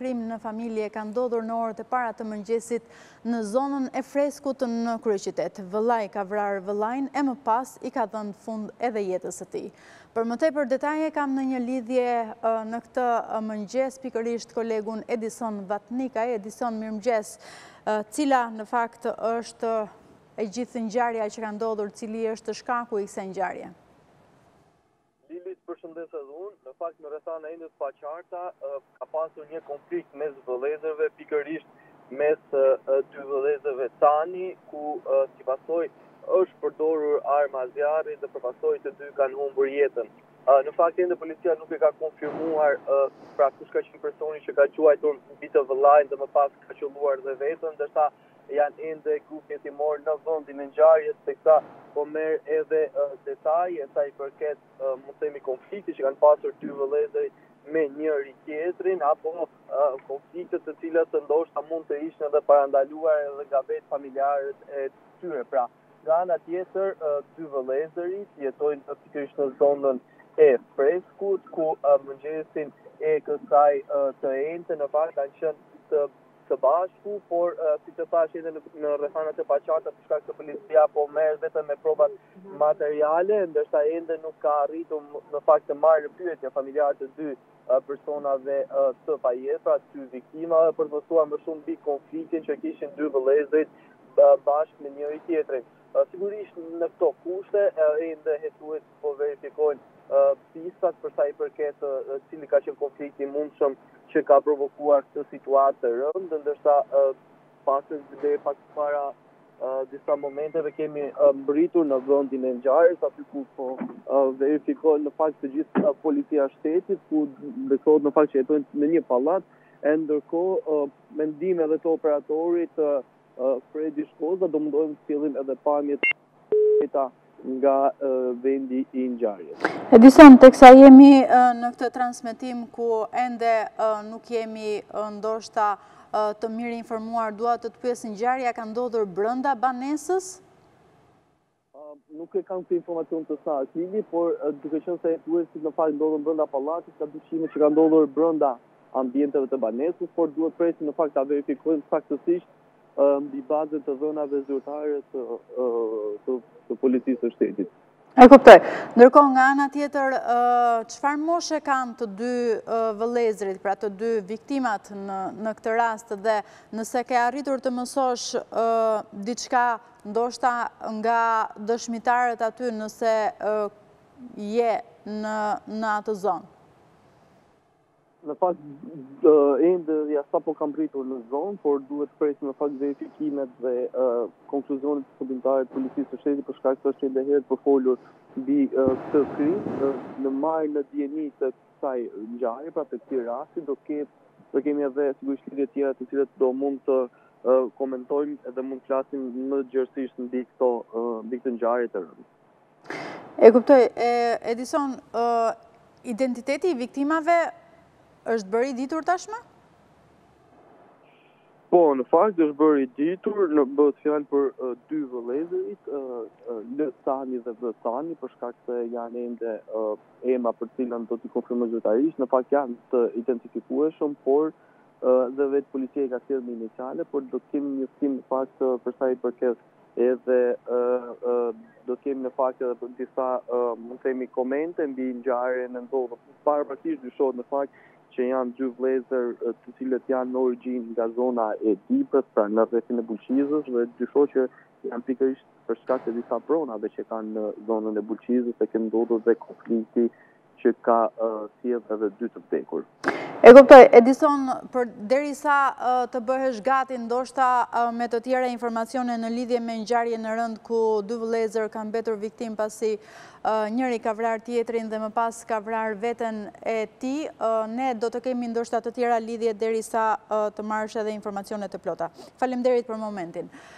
Krim në familje ka ndodhur në orët e para të mëngjesit në zonën e Freskut në kryeqytet. Vëllai ka vrarë vëllain e më pas i ka dhënë fund edhe jetës së tij. Për më tepër detaje kam në një lidhje në këtë mëngjes pikërisht kolegun Edison Vatnikaj. Edison, mirëmëngjes. Cila në fakt është e gjithë ngjarja që ka ndodhur, cili është shkaku i kësaj ngjarje? Lili, të përshëndes edhe unë. Në fakt, në rrethana ende të paqarta, ka pasur një konflikt mes vëllezërve, pikërisht mes dy vëllezërve Cani, ku si pasojë është përdorur arma zjarri dhe për pasojë të dy kanë humbur jetën. Në fakt, ende policia nuk e ka konfirmuar pra kush ka qenë personi që ka qëlluar mbi të vëllain dhe më pas ka qëlluar dhe veten, ndërsa janë ende grupi hetimor në vendin e ngjarjes, teksa po merr edhe detaje sa i përket, mund të themi, konfliktit që kanë pasur dy vëllezërit me njëri-tjetrin apo konflikte të cilat ndoshta mund të ishin edhe parandaluar edhe nga vetë familjarët e tyre. Pra, nga ana tjetër, dy vëllezërit jetojnë pikërisht në zonën e Freskut, ku mëngjesin e kësaj të enjteje në fakt kanë qenë të së bashku, por siç e thashë ende në rrethana të paqarta për shkak se policia po merr vetëm me provat materiale, ndërsa ende nuk ka arritur në fakt të marrë në pyetje familjarët e dy personave të pajetë, pra të dy viktimave, për të mësuar më shumë mbi konfliktin që kishin dy vëllezërit bashkë me njëri-tjetrin. Sigurisht në këto kushte ende hetuesit po verifikojnë pistat për sa i përket cili ka qenë konflikti i mundshëm që ka provokuar këtë situatë të rëndë, ndërsa pasi edhe pak para disa momenteve kemi mbërritur në vendin e ngjarjes aty ku po verifikojnë në fakt të gjithë policia e shtetit ku besohet në fakt që jetojnë në një pallat e ndërkohë me ndihmën edhe të operatorit Fredi Shkoza do mundohem të sjellim edhe pamjet Meta nga vendi i ngjarjes. Edison, teksa jemi në këtë transmetim ku ende nuk jemi ndoshta të mirë informuar, dua të të pyes ngjarja ka ndodhur brenda banesës? Nuk e kam këtë informacion të saktë, Lili, por duke qenë se hetuesit në fakt ndodhen brenda pallatit, ka dyshime që ka ndodhur brenda ambienteve të banesës, por duhet presim në fakt ta verifikojmë saktësisht mbi bazë të të dhënave zyrtare të policisë së shtetit. E kuptoj. Ndërkohë nga ana tjetër, çfarë moshe kanë të dy vëllezërit, pra të dy viktimat në këtë rast dhe nëse ke arritur të mësosh diçka ndoshta nga dëshmitarët aty nëse je në atë zonë? Në fakt, ende ja sapo kam mbërritur në zonë, por duhet të presim në fakt verifikimet dhe konkluzionet e fundimtare të policisë së shtetit për shkak se është ende herët për të folur mbi këtë krim në marrje në dijeni të kësaj ngjarje, pra të këtij rasti, do të ketë do kemi edhe sigurisht lidhje të tjera të cilat do mund të komentojmë dhe mund të flasim më gjerësisht mbi këto mbi këtë ngjarje të rëndë. E kuptoj, Edison, identiteti i viktimave është bërë i ditur tashmë? Po, në fakt është bërë i ditur, bëhet fjalë për dy vëllezërit, L. Tani dhe V. Tani, për shkak se janë ende emra për cilën do t'i konfirmoj zyrtarisht, në fakt janë të identifikueshëm, por dhe vetë policia i ka sjellë me iniciale, por do të kemi njoftim në fakt për sa i përket Edhe do të kemi në fakt edhe për disa, mund të themi, komente mbi ngjarjen e ndodhur. Paraprakisht dyshohet në fakt që janë dy vëllezër të cilët janë me origjinë nga zona e Dibrës, pra në rrethin e Bulqizës dhe dyshohet që janë pikërisht për shkak të disa pronave që kanë në zonën e Bulqizës e ka ndodhur dhe konflikti që ka sjellë edhe dy të vdekur. E kuptoj, Edison, përderisa të bëhesh gati, ndoshta me të tjera informacione në lidhje me ngjarjen e rëndë, ku dy vëllezër kanë mbetur viktimë pasi njëri ka vrarë tjetrin dhe më pas ka vrarë veten e tij, ne do të kemi ndoshta të tjera lidhje derisa të marrësh edhe informacione të plota. Faleminderit për momentin.